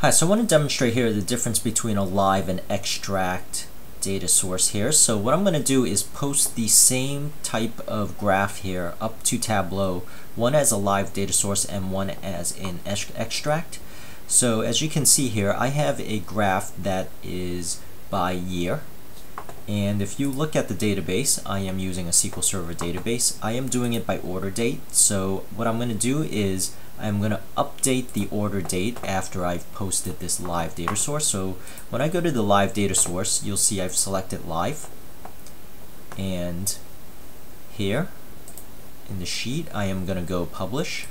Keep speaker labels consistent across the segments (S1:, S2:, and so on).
S1: Hi, so I want to demonstrate here the difference between a live and extract data source here. So what I'm going to do is post the same type of graph here up to Tableau, one as a live data source and one as an extract. So as you can see here, I have a graph that is by year. And if you look at the database, I am using a SQL Server database. I am doing it by order date. So what I'm going to do is I'm going to update the order date after I've posted this live data source. So when I go to the live data source, you'll see I've selected live. And here in the sheet, I am going to go publish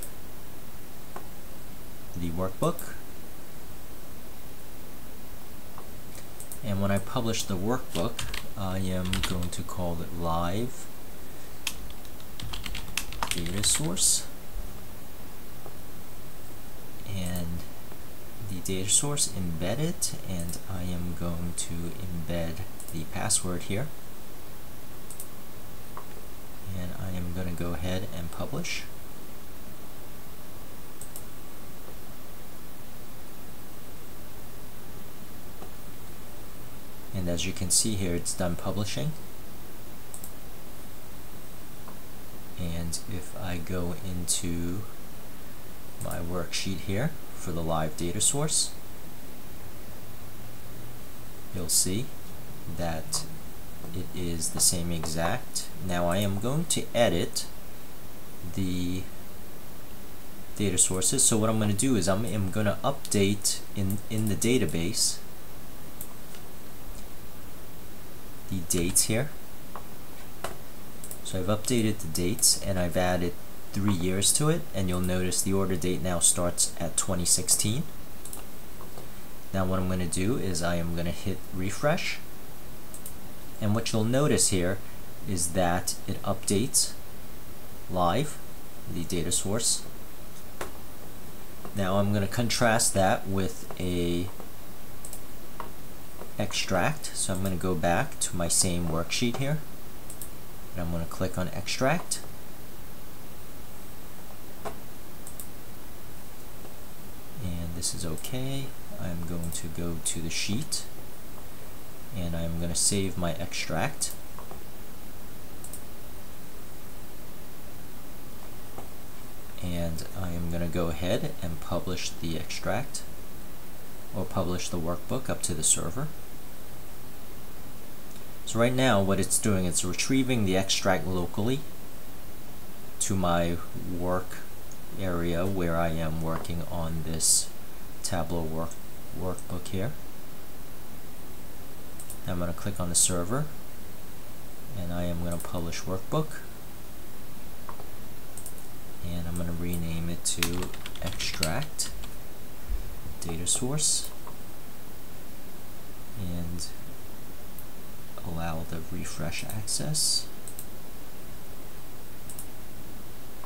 S1: the workbook. And when I publish the workbook, I am going to call it live data source. And the data source embedded and I am going to embed the password here. And I am going to go ahead and publish. And as you can see here it's done publishing. And if I go into my worksheet here for the live data source, you'll see that it is the same exact. Now I am going to edit the data sources. So what I'm going to do is I'm, I'm going to update in, in the database the dates here. So I've updated the dates and I've added three years to it and you'll notice the order date now starts at 2016 now what I'm going to do is I am going to hit refresh and what you'll notice here is that it updates live the data source. Now I'm going to contrast that with a extract. So I'm going to go back to my same worksheet here and I'm going to click on extract this is okay. I'm going to go to the sheet and I'm going to save my extract. And I am going to go ahead and publish the extract or publish the workbook up to the server. So right now what it's doing, it's retrieving the extract locally to my work area where I am working on this Tableau work workbook here. I'm going to click on the server and I am going to publish workbook. And I'm going to rename it to extract data source. And allow the refresh access.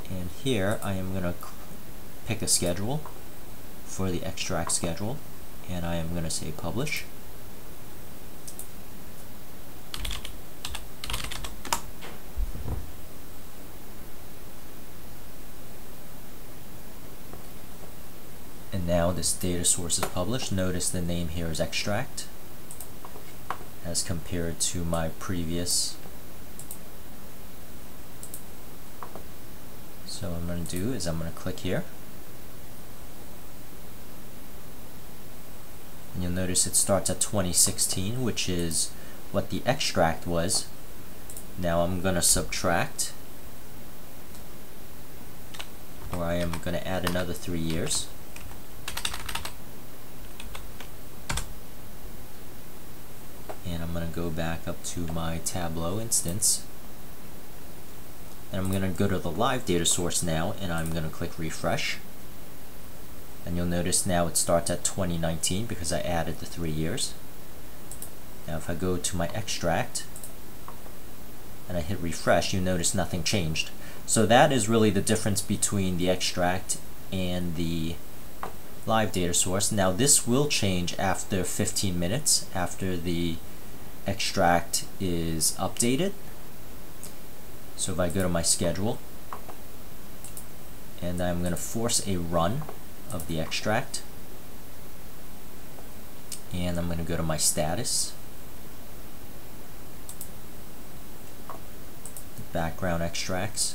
S1: And here I am going to pick a schedule for the extract schedule and I am going to say publish. And now this data source is published. Notice the name here is extract as compared to my previous. So what I'm going to do is I'm going to click here and you'll notice it starts at 2016 which is what the extract was. Now I'm gonna subtract. Or I am gonna add another three years. And I'm gonna go back up to my Tableau instance. And I'm gonna go to the live data source now and I'm gonna click refresh and you'll notice now it starts at 2019 because I added the three years. Now if I go to my extract and I hit refresh you notice nothing changed. So that is really the difference between the extract and the live data source. Now this will change after 15 minutes after the extract is updated. So if I go to my schedule and I'm going to force a run of the extract. and I'm going to go to my status background extracts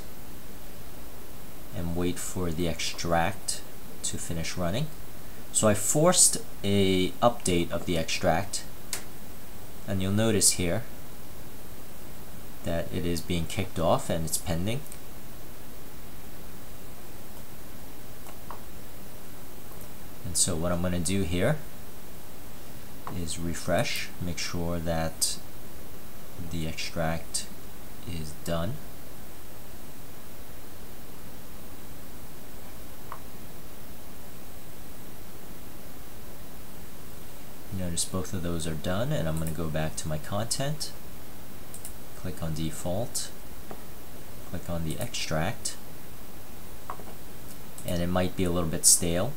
S1: and wait for the extract to finish running. So I forced a update of the extract and you'll notice here that it is being kicked off and it's pending. So what I'm going to do here is refresh, make sure that the extract is done. Notice both of those are done and I'm going to go back to my content, click on default, click on the extract, and it might be a little bit stale,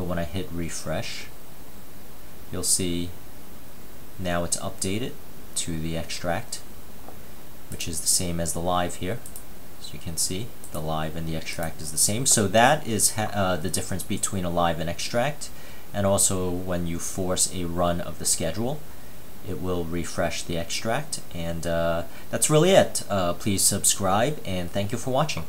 S1: but when I hit refresh, you'll see now it's updated to the extract, which is the same as the live here. As you can see, the live and the extract is the same. So that is uh, the difference between a live and extract and also when you force a run of the schedule it will refresh the extract and uh, that's really it uh, please subscribe and thank you for watching